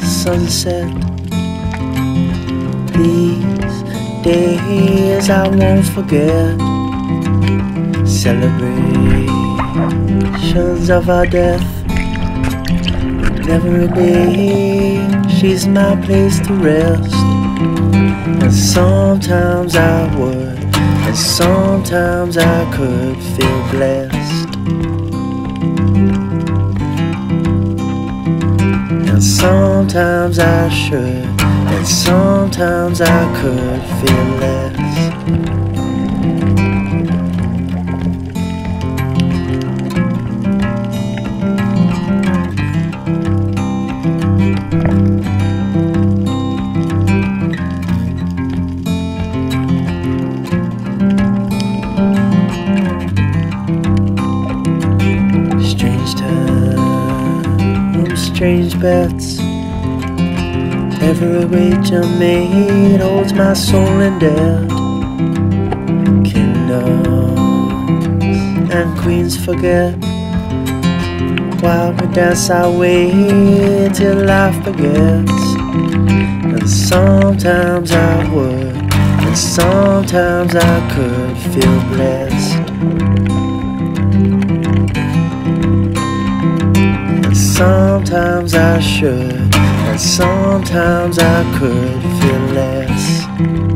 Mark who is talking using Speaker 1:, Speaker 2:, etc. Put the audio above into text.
Speaker 1: Sunset. These days I won't forget. Celebrations of our death. Never a day, she's my place to rest. And sometimes I would, and sometimes I could feel blessed. Sometimes I should, and sometimes I could feel less. Strange bets. Every wager made holds my soul in debt. Kingdoms and queens forget. While we dance our way till life begins. And sometimes I would, and sometimes I could feel blessed. Sometimes I should, and sometimes I could feel less.